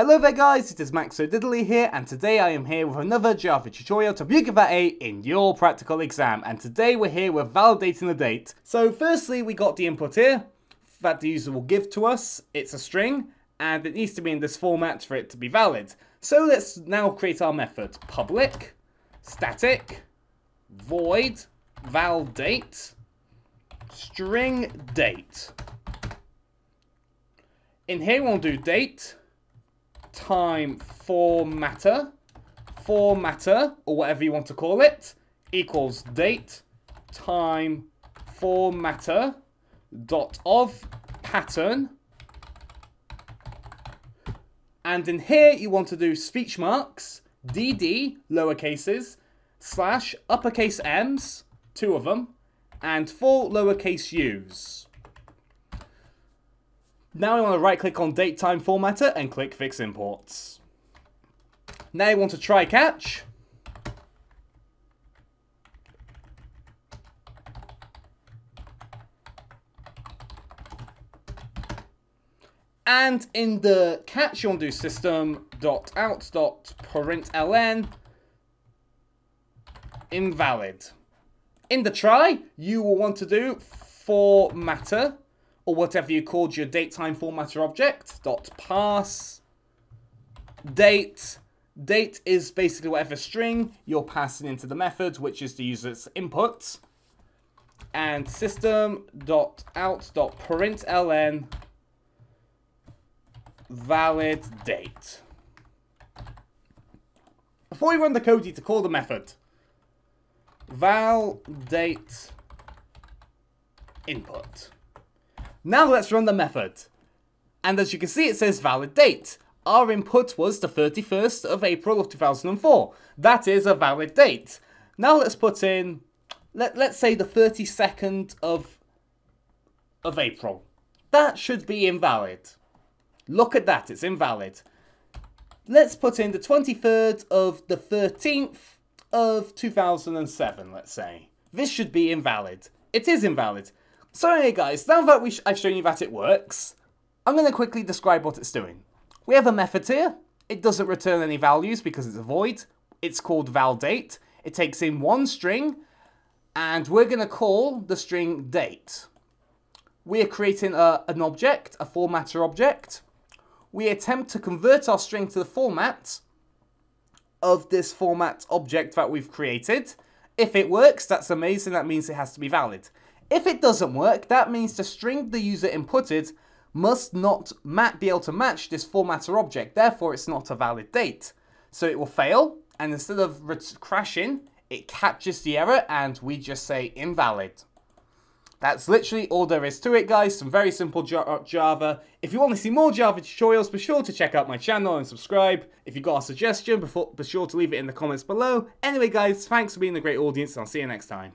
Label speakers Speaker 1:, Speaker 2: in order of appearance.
Speaker 1: Hello there guys, it is Max O'Didily here and today I am here with another Java tutorial to that A in your practical exam and today we're here with validating the date. So firstly we got the input here that the user will give to us, it's a string and it needs to be in this format for it to be valid. So let's now create our method. Public, static, void, val date, string date. In here we'll do date, time formatter, formatter, or whatever you want to call it, equals date, time formatter, dot of pattern, and in here you want to do speech marks, dd, lowercases, slash uppercase m's, two of them, and full lowercase u's. Now I want to right click on date time formatter and click fix imports. Now I want to try catch. And in the catch, you want to do system.out.println invalid. In the try, you will want to do formatter or whatever you called your datetime formatter object dot parse. Date. Date is basically whatever string you're passing into the method which is the user's input. And system dot out dot println valid date. Before we run the code you need to call the method val date input now let's run the method. And as you can see, it says valid date. Our input was the 31st of April of 2004. That is a valid date. Now let's put in, let, let's say the 32nd of, of April. That should be invalid. Look at that, it's invalid. Let's put in the 23rd of the 13th of 2007, let's say. This should be invalid. It is invalid. So anyway guys, now that I've shown you that it works, I'm going to quickly describe what it's doing. We have a method here. It doesn't return any values because it's a void. It's called validate. It takes in one string, and we're going to call the string date. We are creating a, an object, a formatter object. We attempt to convert our string to the format of this format object that we've created. If it works, that's amazing. That means it has to be valid. If it doesn't work, that means the string the user inputted must not be able to match this formatter object, therefore it's not a valid date. So it will fail, and instead of crashing, it captures the error and we just say invalid. That's literally all there is to it, guys. Some very simple uh, Java. If you want to see more Java tutorials, be sure to check out my channel and subscribe. If you've got a suggestion, be sure to leave it in the comments below. Anyway, guys, thanks for being a great audience, and I'll see you next time.